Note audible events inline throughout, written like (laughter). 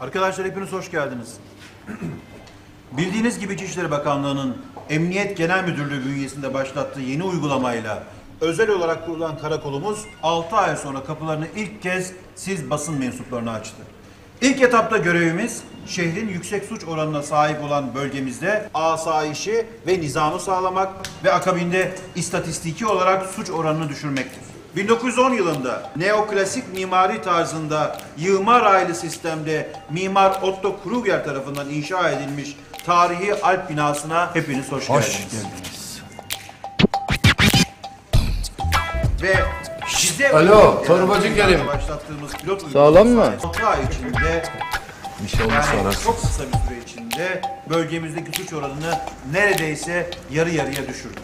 Arkadaşlar hepiniz hoş geldiniz. (clears throat) Bildiğiniz gibi İçişleri Bakanlığı'nın Emniyet Genel Müdürlüğü bünyesinde başlattığı yeni uygulamayla özel olarak kurulan karakolumuz 6 ay sonra kapılarını ilk kez siz basın mensuplarına açtı. İlk etapta görevimiz şehrin yüksek suç oranına sahip olan bölgemizde asayişi ve nizamı sağlamak ve akabinde istatistiki olarak suç oranını düşürmektir. 1910 yılında neoklasik mimari tarzında yığma raylı sistemde mimar Otto Kruger tarafından inşa edilmiş tarihi Alp binasına hepiniz hoş, geldiniz. Ve size Alo, torbacı Kerim. başlattığımız pilot Sağlam mı? 6 ay içinde Bir şey olursa yani çok kısa bir süre içinde bölgemizdeki suç oranını neredeyse yarı yarıya düşürdük.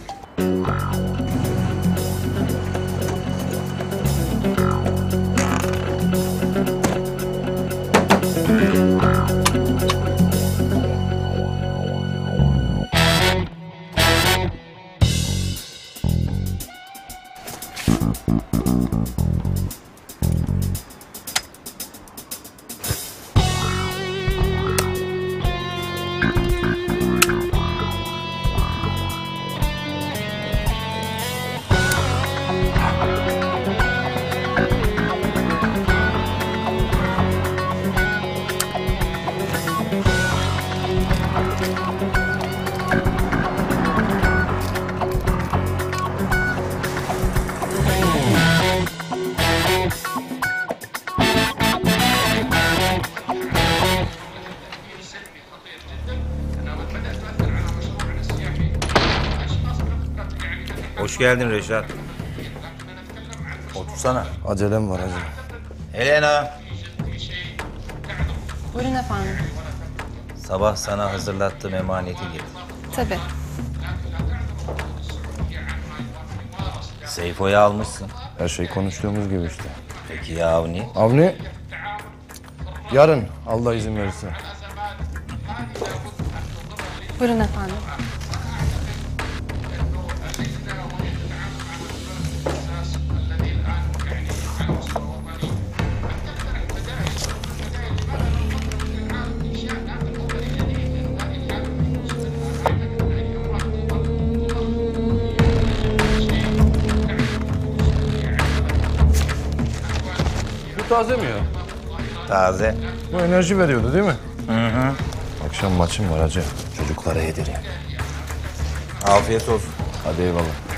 Thank you. Hoş geldin Reşat. Otursana. Acelem var hacı. Helena, Buyurun efendim. sabah sana hazırlattığım emaneti getir. Tabii. Seyfo'yu almışsın. Her şey konuştuğumuz gibi işte. Peki ya Avni? Avni, yarın Allah izin verirse. Buyurun efendim. Taze mi ya? Taze. Bu enerji veriyordu değil mi? Hı hı. Akşam maçım var hacı. Çocuklara yedireyim. Afiyet olsun. Hadi eyvallah.